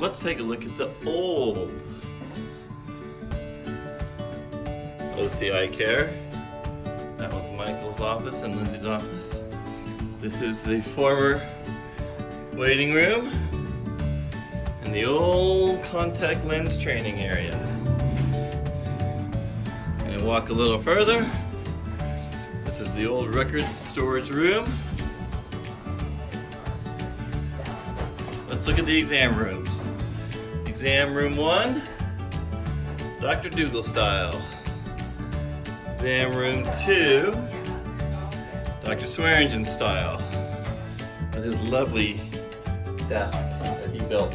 let's take a look at the old oh, OC Eyecare. That was Michael's office and Lindsay's office. This is the former waiting room and the old contact lens training area. And walk a little further. This is the old records storage room. Let's look at the exam rooms. Exam room one, Dr. Dougal style. Exam room two, Dr. Swearingen style. With his lovely desk that he built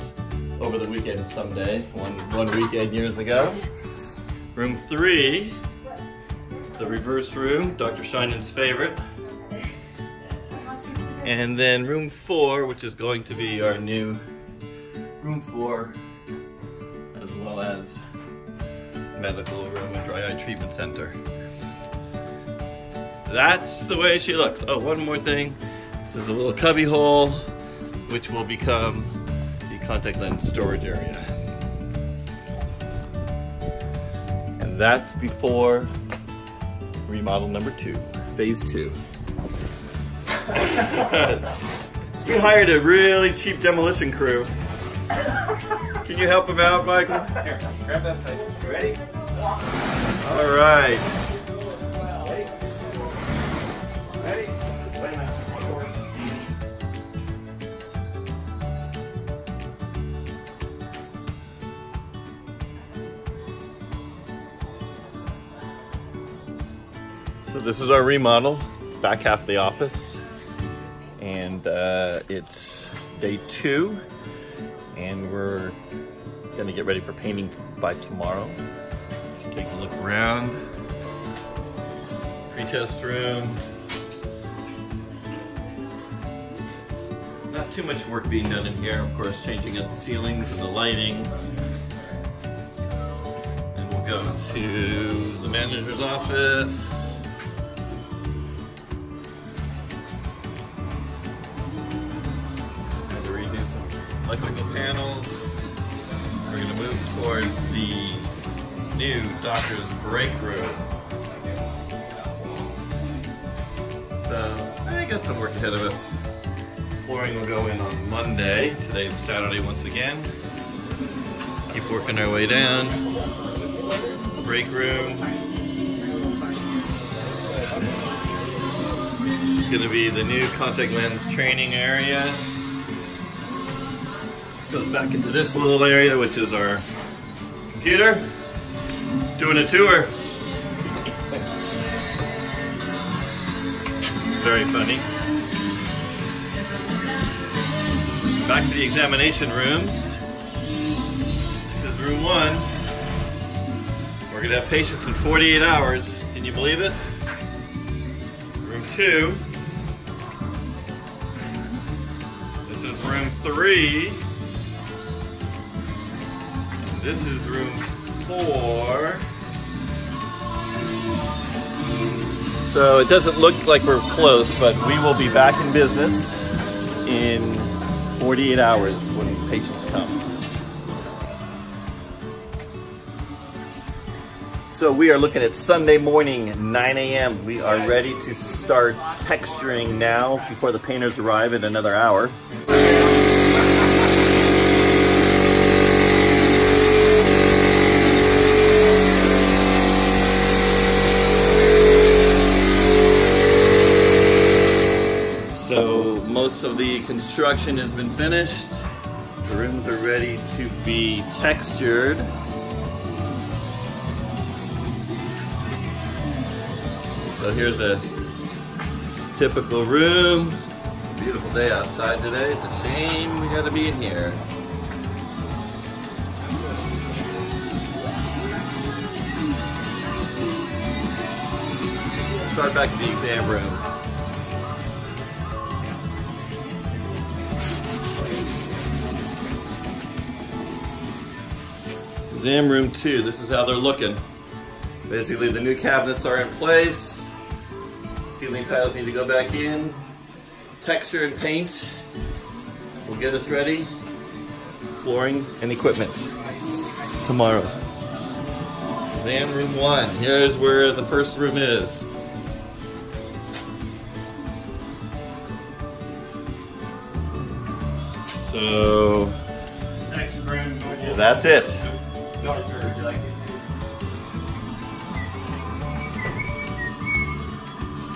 over the weekend someday, one, one weekend years ago. Room three, the reverse room, Dr. Scheinen's favorite. And then room four, which is going to be our new room four, well as medical room and dry eye treatment center. That's the way she looks. Oh, one more thing. This is a little cubby hole, which will become the contact lens storage area. And that's before remodel number two, phase two. you hired a really cheap demolition crew. Can you help him out, Michael? Here, grab that side. You ready? All right. Ready? Ready? Wait a minute. So this is our remodel, back half of the office. And uh, it's day two. And we're gonna get ready for painting by tomorrow. Take a look around. Pre-test room. Not too much work being done in here, of course, changing up the ceilings and the lighting. And we'll go to the manager's office. Had towards the new doctor's break room. So I got some work ahead of us. Flooring will go in on Monday. Today's Saturday once again. Keep working our way down. Break room. This is gonna be the new contact lens training area. Goes back into this little area, which is our computer. Doing a tour. Very funny. Back to the examination rooms. This is room one. We're gonna have patients in 48 hours. Can you believe it? Room two. This is room three. This is room four. So it doesn't look like we're close, but we will be back in business in 48 hours when patients come. So we are looking at Sunday morning, 9 a.m. We are ready to start texturing now before the painters arrive in another hour. So most of the construction has been finished. The rooms are ready to be textured. So here's a typical room. Beautiful day outside today. It's a shame we gotta be in here. Start back at the exam rooms. Exam room two, this is how they're looking. Basically the new cabinets are in place. Ceiling tiles need to go back in. Texture and paint will get us ready. flooring and equipment tomorrow. Exam room one. Here's where the first room is. So that's it. Doctor, you like it?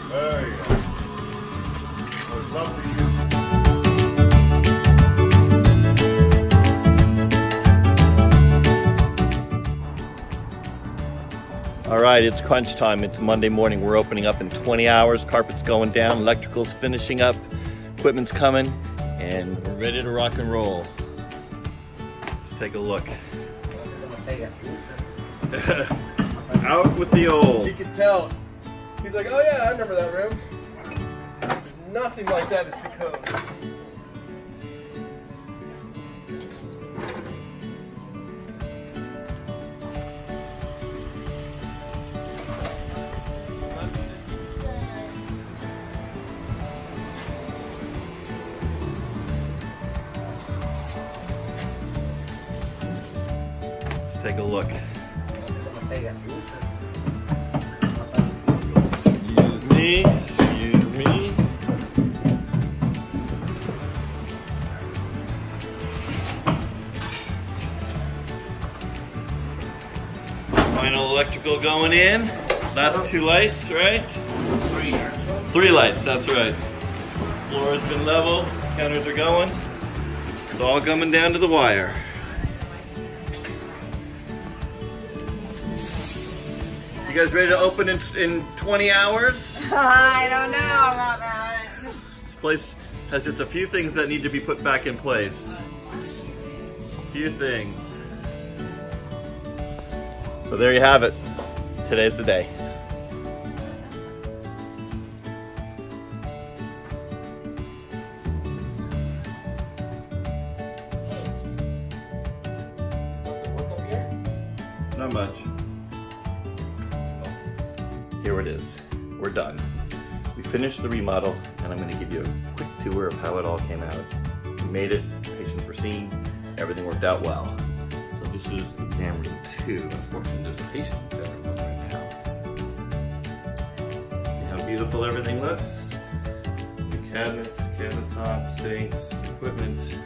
There you go. Well, love to you. All right, it's crunch time. It's Monday morning. We're opening up in 20 hours. Carpet's going down, electrical's finishing up, equipment's coming, and we're ready to rock and roll. Let's take a look. Out with the old. You can tell. He's like, oh yeah, I remember that room. There's nothing like that is as Pico. Take a look. Excuse me, excuse me. Final electrical going in. That's two lights, right? Three. Three lights, that's right. Floor has been level, counters are going. It's all coming down to the wire. You guys ready to open in, in 20 hours? I don't know about that. This place has just a few things that need to be put back in place. A few things. So there you have it. Today's the day. Here it is. We're done. We finished the remodel, and I'm going to give you a quick tour of how it all came out. We made it, patients were seen, everything worked out well. So this is exam room two. Unfortunately, there's a patient in exam room right now. See how beautiful everything looks? The cabinets, cabinet tops, sinks, equipment.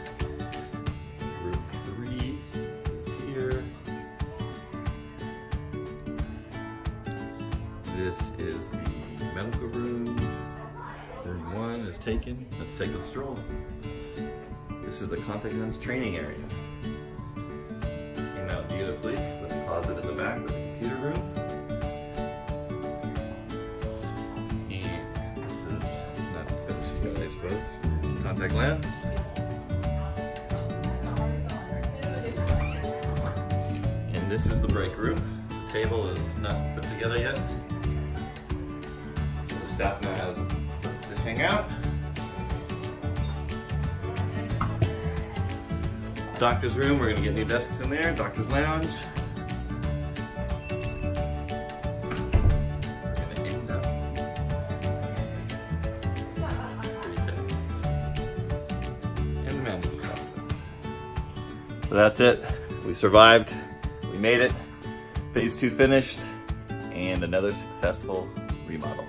One is taken. Let's take a stroll. This is the contact lens training area. Came out beautifully with a closet in the back with a computer room. And this is not finished yet, I suppose. Contact lens. And this is the break room. The table is not put together yet. The staff now has hang out. Doctor's room, we're gonna get new desks in there. Doctor's lounge. So that's it. We survived. We made it. Phase two finished. And another successful remodel.